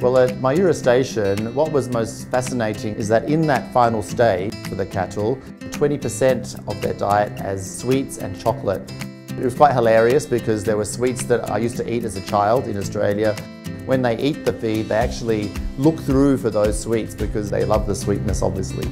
Well, at Mayura Station, what was most fascinating is that in that final stage for the cattle, 20% of their diet as sweets and chocolate. It was quite hilarious because there were sweets that I used to eat as a child in Australia. When they eat the feed, they actually look through for those sweets because they love the sweetness, obviously.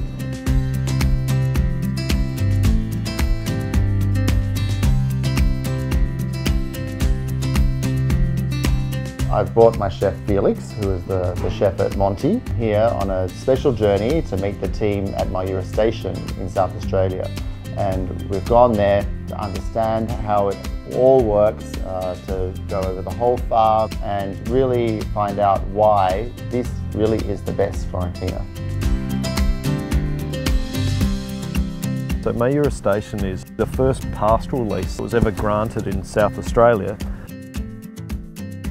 I've brought my chef Felix, who is the, the chef at Monti, here on a special journey to meet the team at Mayura Station in South Australia. And we've gone there to understand how it all works, uh, to go over the whole farm and really find out why this really is the best Fiorentina. So Mayura Station is the first pastoral lease that was ever granted in South Australia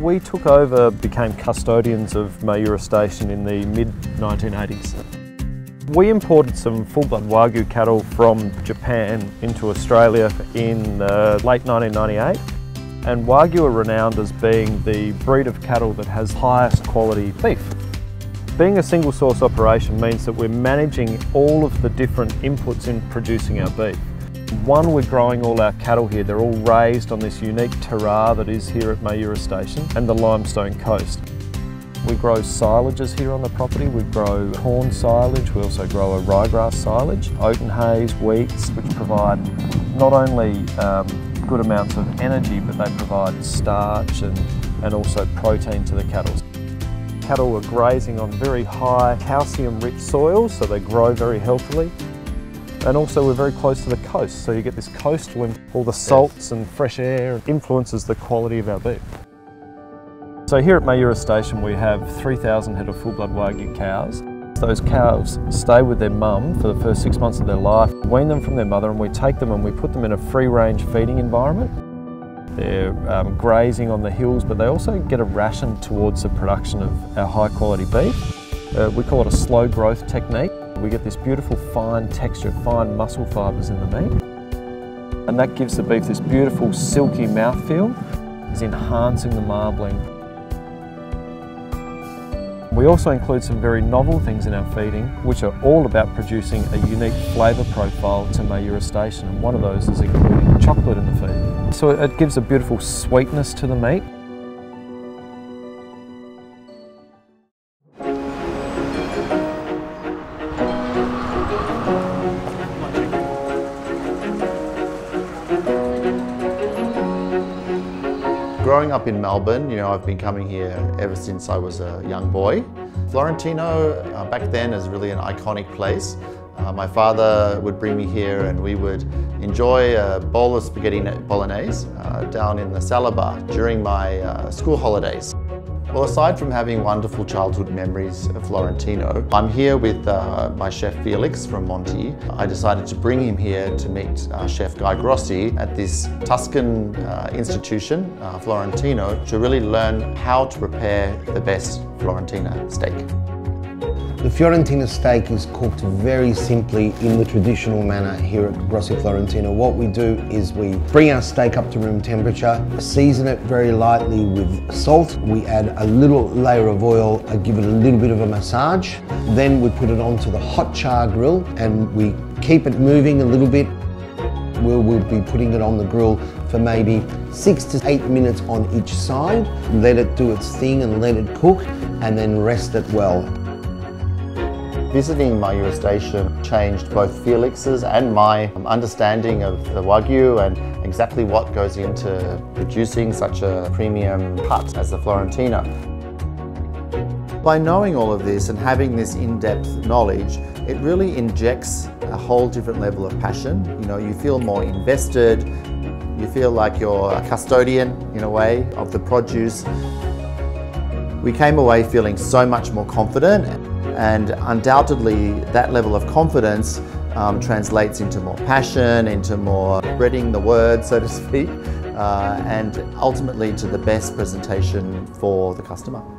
we took over, became custodians of Mayura Station in the mid-1980s. We imported some full-blood Wagyu cattle from Japan into Australia in uh, late 1998 and Wagyu are renowned as being the breed of cattle that has highest quality beef. Being a single source operation means that we're managing all of the different inputs in producing our beef. One, we're growing all our cattle here. They're all raised on this unique terroir that is here at Mayura Station and the limestone coast. We grow silages here on the property. We grow corn silage. We also grow a ryegrass silage, oaten hays, wheats, which provide not only um, good amounts of energy, but they provide starch and, and also protein to the cattle. Cattle are grazing on very high calcium-rich soils, so they grow very healthily. And also we're very close to the coast, so you get this coastal and all the salts and fresh air influences the quality of our beef. So here at Mayura Station we have 3,000 head of full-blood Wagyu cows. Those cows stay with their mum for the first six months of their life, wean them from their mother and we take them and we put them in a free-range feeding environment. They're um, grazing on the hills but they also get a ration towards the production of our high-quality beef. Uh, we call it a slow growth technique. We get this beautiful fine texture, fine muscle fibres in the meat. And that gives the beef this beautiful silky mouthfeel, is enhancing the marbling. We also include some very novel things in our feeding, which are all about producing a unique flavour profile to Mayura Station, and one of those is including chocolate in the feed. So it gives a beautiful sweetness to the meat, Growing up in Melbourne, you know, I've been coming here ever since I was a young boy. Florentino uh, back then is really an iconic place. Uh, my father would bring me here and we would enjoy a bowl of spaghetti bolognese uh, down in the salad bar during my uh, school holidays. Well, aside from having wonderful childhood memories of Florentino, I'm here with uh, my chef Felix from Monti. I decided to bring him here to meet uh, Chef Guy Grossi at this Tuscan uh, institution, uh, Florentino, to really learn how to prepare the best Fiorentina steak. The Fiorentina steak is cooked very simply in the traditional manner here at Grossi Florentino. What we do is we bring our steak up to room temperature, season it very lightly with salt. We add a little layer of oil, uh, give it a little bit of a massage. Then we put it onto the hot char grill and we keep it moving a little bit. We'll, we'll be putting it on the grill for maybe six to eight minutes on each side. Let it do its thing and let it cook and then rest it well. Visiting Mayura Station changed both Felix's and my um, understanding of the Wagyu and exactly what goes into producing such a premium cut as the Fiorentina. By knowing all of this and having this in-depth knowledge, it really injects a whole different level of passion. You know, you feel more invested, you feel like you're a custodian in a way of the produce. We came away feeling so much more confident and undoubtedly that level of confidence um, translates into more passion, into more spreading the word, so to speak, uh, and ultimately to the best presentation for the customer.